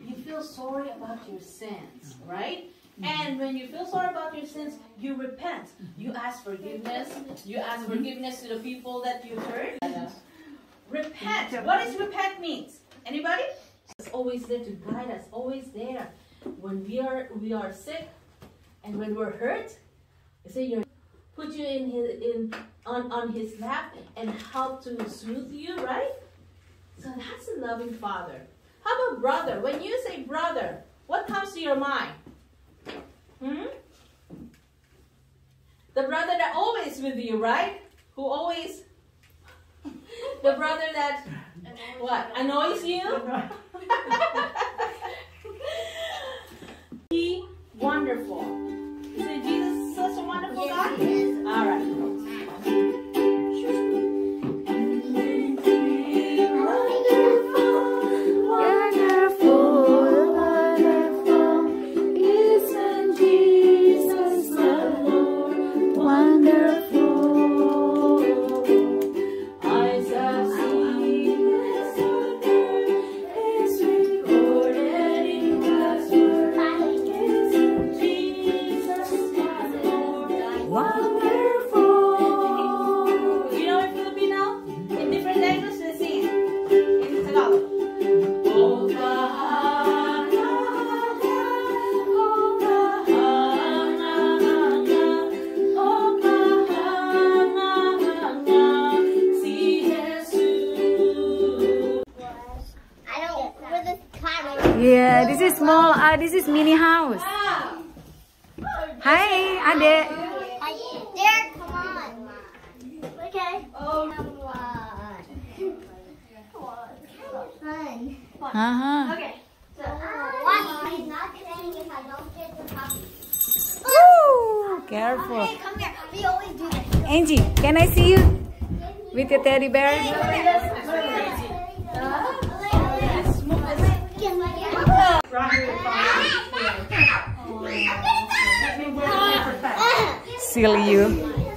you feel sorry about your sins, right? And when you feel sorry about your sins, you repent. You ask forgiveness. You ask forgiveness to the people that you hurt. Repent. What does repent means? Anybody? It's always there to guide us. Always there. When we are we are sick, and when we're hurt, say you put you in his in on on his lap and help to soothe you, right? So that's a loving father. How about brother? When you say brother, what comes to your mind? Hmm? The brother that always with you, right? Who always the brother that what annoys you? Yeah, this is small. Uh, this is mini house. Hi, Ade. There, come on. Okay. Oh, Uh-huh. Okay. So? I'm not saying if I don't get the copy. Woo! Careful. Hey, come here. We always do this. Angie, can I see you with your teddy bear? Silly you.